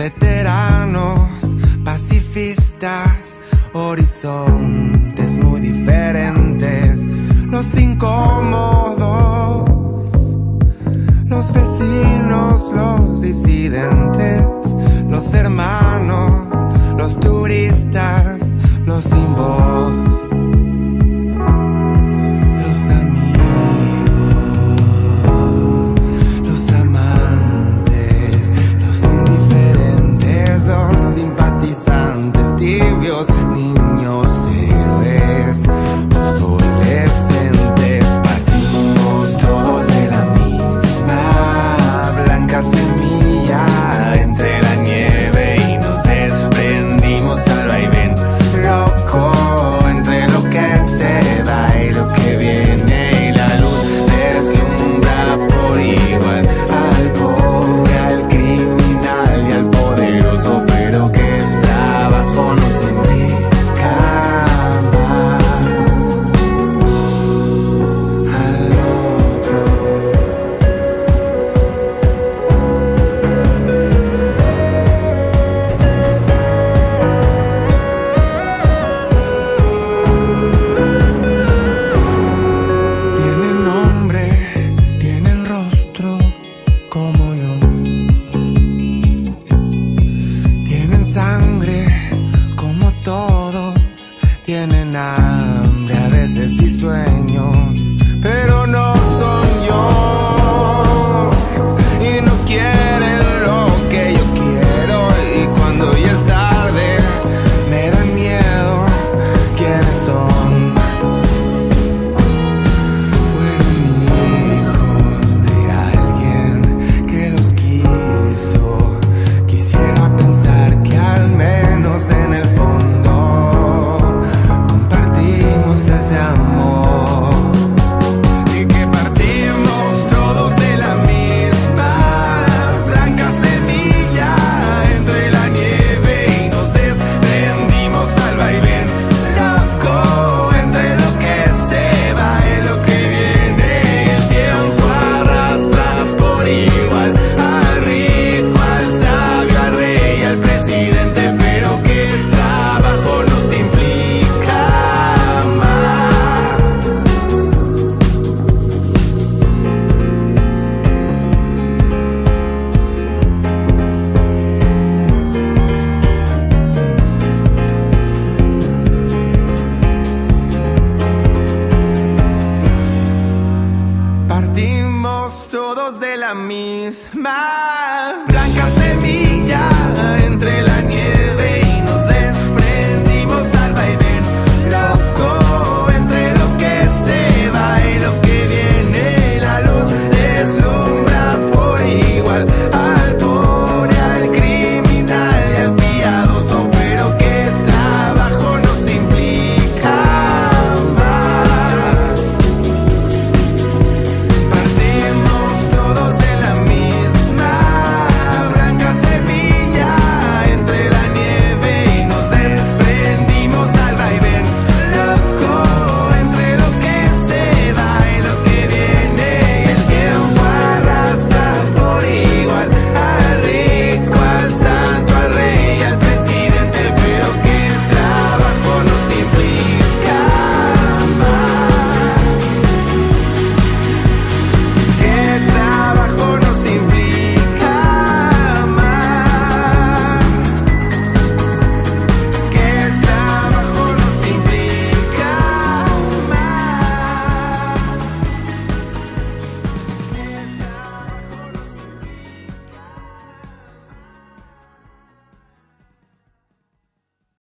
veteranos, pacifistas, horizontes muy diferentes, los incómodos, los vecinos, los disidentes, los hermanos, los turistas, los sin voz. todos de la misma blanca semilla entre la